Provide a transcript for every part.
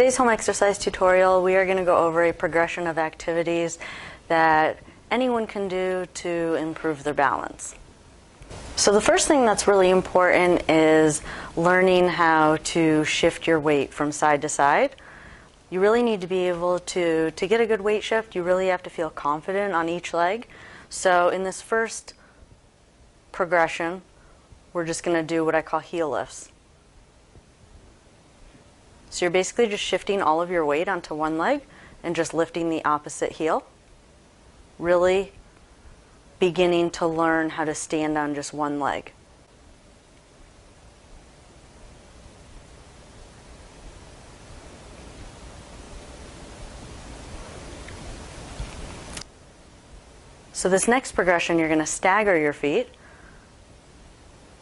Today's home exercise tutorial, we are going to go over a progression of activities that anyone can do to improve their balance. So the first thing that's really important is learning how to shift your weight from side to side. You really need to be able to, to get a good weight shift, you really have to feel confident on each leg. So in this first progression, we're just going to do what I call heel lifts. So you're basically just shifting all of your weight onto one leg and just lifting the opposite heel. Really beginning to learn how to stand on just one leg. So this next progression, you're going to stagger your feet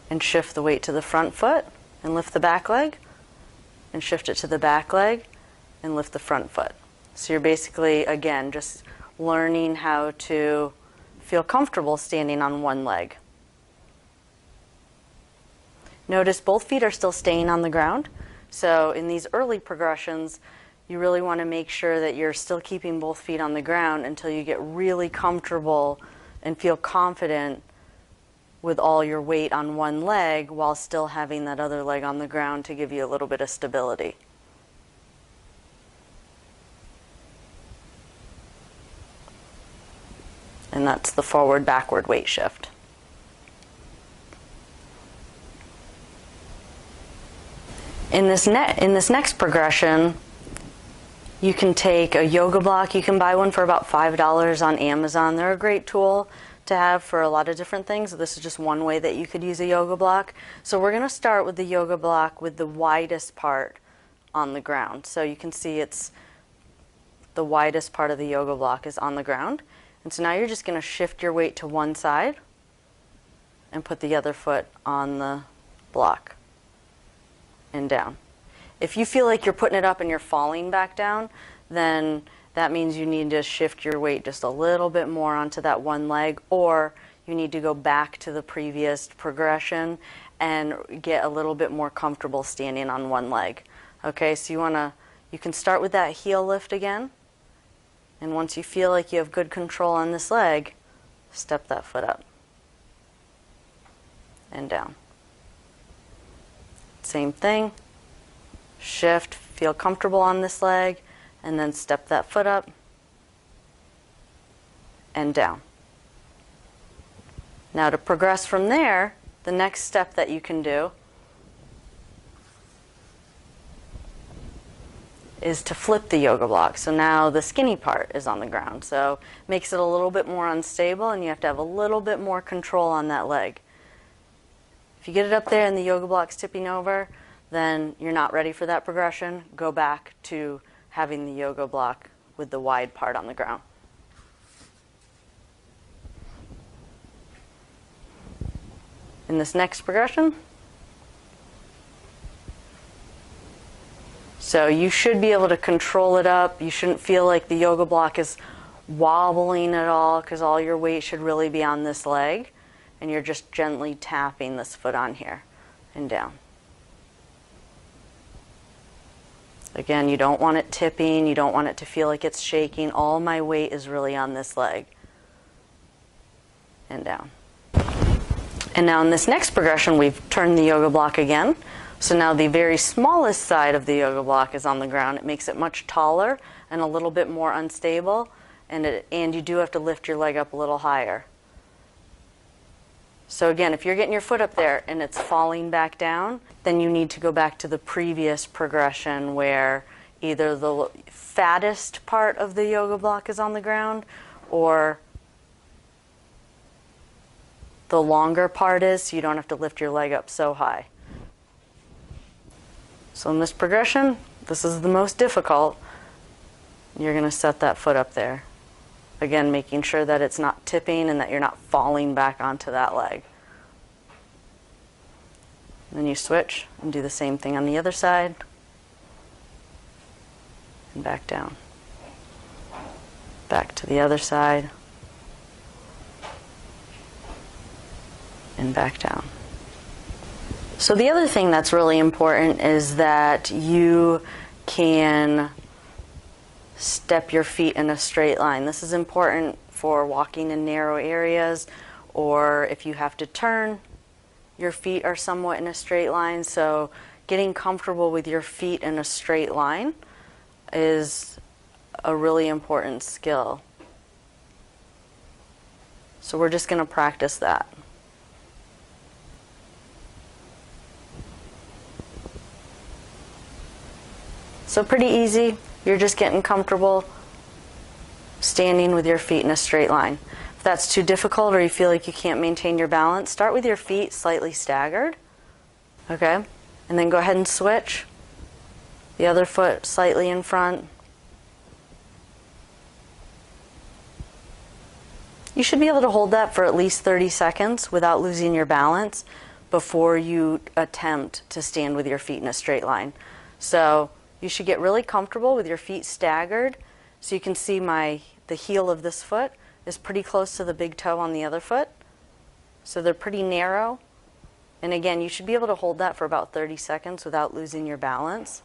and shift the weight to the front foot and lift the back leg and shift it to the back leg and lift the front foot. So you're basically, again, just learning how to feel comfortable standing on one leg. Notice both feet are still staying on the ground. So in these early progressions, you really want to make sure that you're still keeping both feet on the ground until you get really comfortable and feel confident with all your weight on one leg while still having that other leg on the ground to give you a little bit of stability. And that's the forward backward weight shift. In this, in this next progression, you can take a yoga block. You can buy one for about $5 on Amazon. They're a great tool to have for a lot of different things. This is just one way that you could use a yoga block. So we're going to start with the yoga block with the widest part on the ground. So you can see it's the widest part of the yoga block is on the ground. And so now you're just going to shift your weight to one side and put the other foot on the block and down. If you feel like you're putting it up and you're falling back down, then that means you need to shift your weight just a little bit more onto that one leg, or you need to go back to the previous progression and get a little bit more comfortable standing on one leg. Okay, so you want to, you can start with that heel lift again. And once you feel like you have good control on this leg, step that foot up and down. Same thing. Shift, feel comfortable on this leg, and then step that foot up and down. Now to progress from there, the next step that you can do is to flip the yoga block. So now the skinny part is on the ground. So makes it a little bit more unstable and you have to have a little bit more control on that leg. If you get it up there and the yoga block's tipping over, then you're not ready for that progression. Go back to having the yoga block with the wide part on the ground. In this next progression, so you should be able to control it up. You shouldn't feel like the yoga block is wobbling at all because all your weight should really be on this leg and you're just gently tapping this foot on here and down. Again, you don't want it tipping, you don't want it to feel like it's shaking. All my weight is really on this leg and down. And now in this next progression, we've turned the yoga block again. So now the very smallest side of the yoga block is on the ground. It makes it much taller and a little bit more unstable. And, it, and you do have to lift your leg up a little higher. So again, if you're getting your foot up there and it's falling back down, then you need to go back to the previous progression where either the fattest part of the yoga block is on the ground or the longer part is so you don't have to lift your leg up so high. So in this progression, this is the most difficult. You're going to set that foot up there. Again, making sure that it's not tipping and that you're not falling back onto that leg. Then you switch and do the same thing on the other side. And back down. Back to the other side. And back down. So the other thing that's really important is that you can step your feet in a straight line. This is important for walking in narrow areas or if you have to turn, your feet are somewhat in a straight line. So getting comfortable with your feet in a straight line is a really important skill. So we're just going to practice that. So pretty easy. You're just getting comfortable standing with your feet in a straight line. If that's too difficult or you feel like you can't maintain your balance, start with your feet slightly staggered. Okay? And then go ahead and switch. The other foot slightly in front. You should be able to hold that for at least 30 seconds without losing your balance before you attempt to stand with your feet in a straight line. So you should get really comfortable with your feet staggered. So you can see my the heel of this foot is pretty close to the big toe on the other foot. So they're pretty narrow. And again, you should be able to hold that for about 30 seconds without losing your balance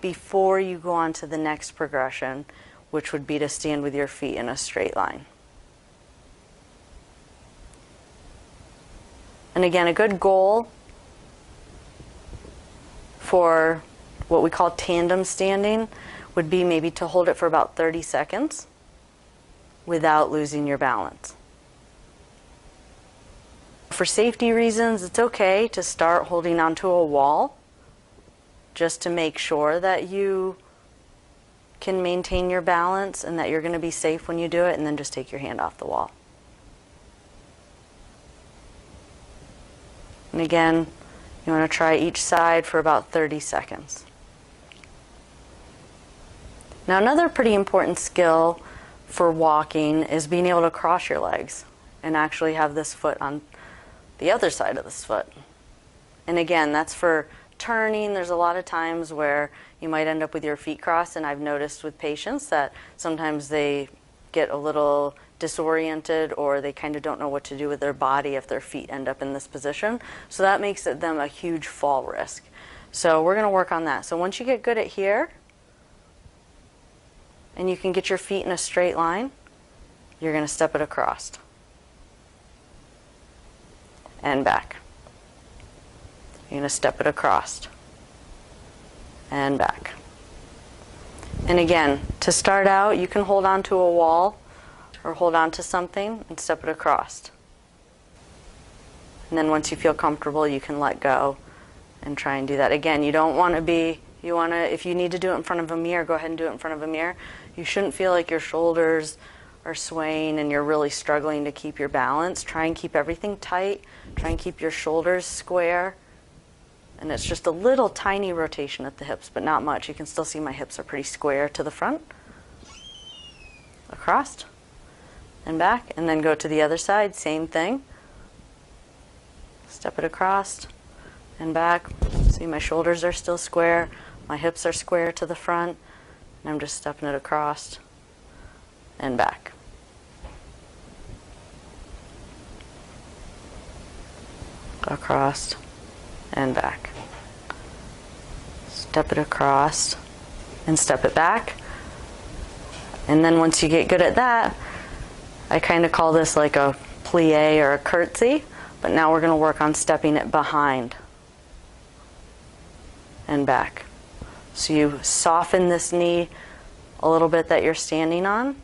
before you go on to the next progression, which would be to stand with your feet in a straight line. And again, a good goal for what we call tandem standing would be maybe to hold it for about 30 seconds without losing your balance. For safety reasons, it's okay to start holding onto a wall just to make sure that you can maintain your balance and that you're going to be safe when you do it, and then just take your hand off the wall. And again, you want to try each side for about 30 seconds. Now, another pretty important skill for walking is being able to cross your legs and actually have this foot on the other side of this foot. And again, that's for turning. There's a lot of times where you might end up with your feet crossed, and I've noticed with patients that sometimes they get a little disoriented or they kind of don't know what to do with their body if their feet end up in this position. So that makes them a huge fall risk. So we're going to work on that. So once you get good at here, and you can get your feet in a straight line, you're going to step it across and back. You're going to step it across and back. And again, to start out, you can hold on to a wall or hold on to something and step it across. And then once you feel comfortable, you can let go and try and do that. Again, you don't want to be, you want to, if you need to do it in front of a mirror, go ahead and do it in front of a mirror. You shouldn't feel like your shoulders are swaying and you're really struggling to keep your balance. Try and keep everything tight. Try and keep your shoulders square. And it's just a little tiny rotation at the hips, but not much. You can still see my hips are pretty square to the front. Across and back. And then go to the other side, same thing. Step it across and back. See my shoulders are still square. My hips are square to the front. And I'm just stepping it across and back. Across and back. Step it across and step it back. And then once you get good at that, I kind of call this like a plie or a curtsy, but now we're going to work on stepping it behind and back. So you soften this knee a little bit that you're standing on,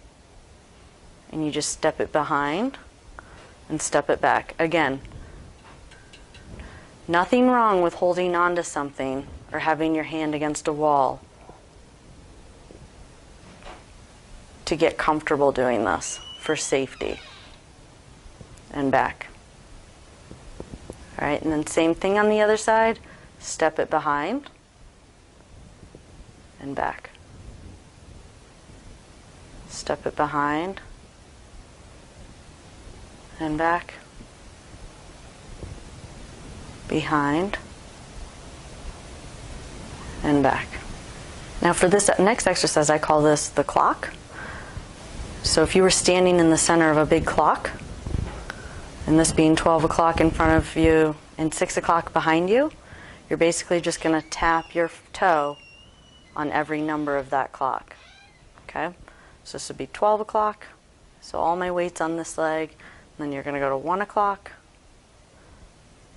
and you just step it behind and step it back. Again, nothing wrong with holding on to something or having your hand against a wall to get comfortable doing this for safety and back. All right, and then same thing on the other side. Step it behind and back. Step it behind and back. Behind and back. Now for this next exercise, I call this the clock. So if you were standing in the center of a big clock, and this being 12 o'clock in front of you and 6 o'clock behind you, you're basically just going to tap your toe on every number of that clock. Okay? So this would be 12 o'clock. So all my weight's on this leg. Then you're going to go to 1 o'clock,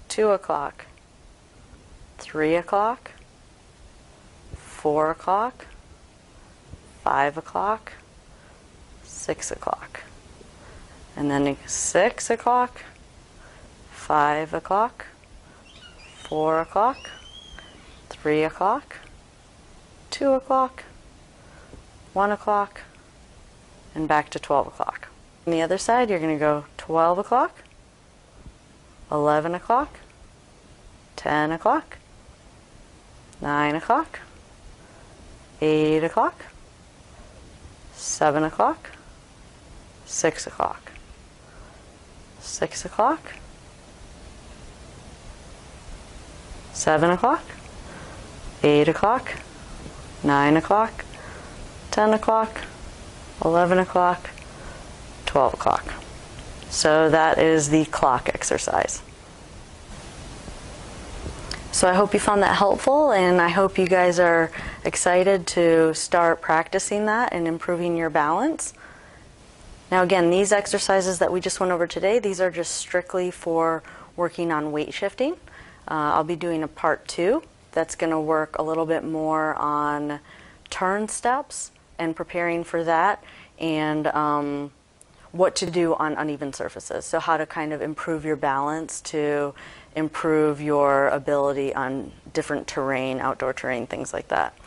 2 o'clock, 3 o'clock, 4 o'clock, 5 o'clock, 6 o'clock. And then 6 o'clock, 5 o'clock, 4 o'clock, 3 o'clock, 2 o'clock, 1 o'clock, and back to 12 o'clock. On the other side, you're going to go 12 o'clock, 11 o'clock, 10 o'clock, 9 o'clock, 8 o'clock, 7 o'clock, 6 o'clock, 6 o'clock, 7 o'clock, 8 o'clock, 9 o'clock, 10 o'clock, 11 o'clock, 12 o'clock. So that is the clock exercise. So I hope you found that helpful and I hope you guys are excited to start practicing that and improving your balance. Now again, these exercises that we just went over today, these are just strictly for working on weight shifting. Uh, I'll be doing a part two that's going to work a little bit more on turn steps and preparing for that and um, what to do on uneven surfaces. So how to kind of improve your balance to improve your ability on different terrain, outdoor terrain, things like that.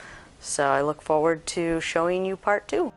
So I look forward to showing you part two.